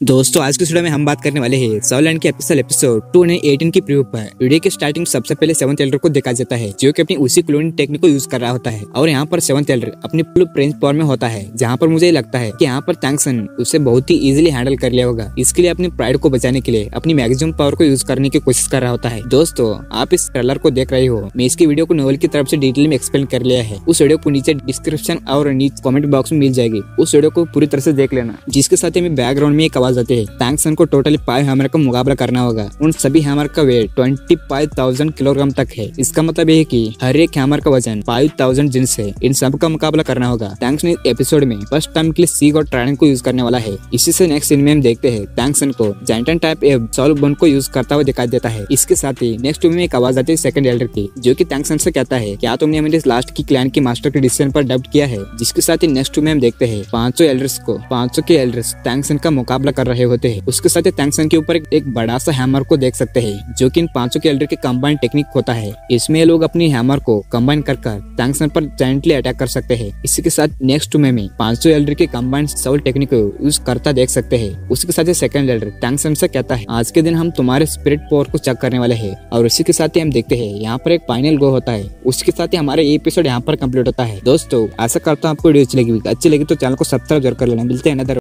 दोस्तों, आज की वीडियो में हम बात करने वाले हैं सवलैंड के एपिसोड एपिसोड टू एटीन की प्रूफ पर। वीडियो के स्टार्टिंग सबसे पहले सेवंथ एल्डर को देखा जाता है, जो कि अपनी उसी क्लोनिंग टेक्निक को यूज़ कर रहा होता है। और यहाँ पर सेवन एल्डर अपनी फुल प्रेंच पावर में होता है, जहाँ पर मुझे लगता है कि यहाँ पर थैंक्सन उसे बहुत ही इजिली हैंडल कर लिया होगा। इसके लिए अपनी प्राइड को बचाने के लिए अपनी मैक्सिमम पावर को यूज़ करने की कोशिश कर रहा होता है। दोस्तों, आप इस ट्रेलर को देख रहे हो। मैं इसकी वीडियो को नोवल की तरफ़ से डिटेल में एक्सप्लेन कर लिया है। उस वीडियो को नीचे डिस्क्रिप्शन और नीचे कॉमेंट बॉक्स में मिल जाएगी। उस वीडियो को पूरी तरह से देख लेना, जिसके साथ ही बैकग्राउंड में एक आवाज़ आती है। थैंक्स को टोटली फाइव हैमर का मुकाबला करना होगा। उन सभी हैमर का weight twenty five thousand kilogram तक है। इसका मतलब ये की हर एक हैमर का वज़न फाइव थाउज़ेंड जिन्स है इन सब का मुकाबला करना होगा। थैंक्स ने एपिसोड में फ़र्स्ट टाइम के लिए सीग और ट्रायन को यूज़ करने वाला है। इसी से नेक्स्ट सीन में हम देखते हैं थैंक्सन को जैंटन टाइप एप सॉल्व बन को यूज़ करता हुआ दिखाई देता है। इसके साथ ही नेक्स्ट में एक आवाज़ आती है सेकंड एल्डर की, जो की थैंक्सन से कहता है, क्या तुमने मेरे लास्ट की क्लैन की मास्टर के डिसीज़न पर डब्ड किया है? जिसके साथ ही नेक्स्ट में हम देखते हैं, पाँच एल्डर्स को, पाँच के एल्डर्स थैंक्सन का मुकाबला कर रहे होते हैं। उसके साथ ही थैंक्सन की ऊपर एक बड़ा सा हैमर को देख सकते हैं, जो कि इन पाँचों के एल्डर के कंबाइन टेक्निक होता है। इसमें लोग अपनी हैमर को कंबाइन कर कर टैंक्सन पर जेंटली अटैक कर सकते हैं। इसी के साथ नेक्स्ट में में पाँचों एल्डर के कंबाइन सोल टेक्निक को यूज़ करता देख सकते हैं। उसके साथ सेकंड एल्डर टैंक्सन से कहता है, आज के दिन हम तुम्हारे स्पिरिट पावर को चेक करने वाले हैं। और उसी के साथ ही हम देखते हैं, यहाँ पर एक फाइनल गो होता है। उसके साथ ही हमारे एपिसोड यहाँ पर कंप्लीट होता है। दोस्तों ऐसा करता हूँ आपको वीडियो अच्छी लगी अच्छी लगी तो चैनल को सब्सक्राइब ज़रूर कर लेना। मिलते हैं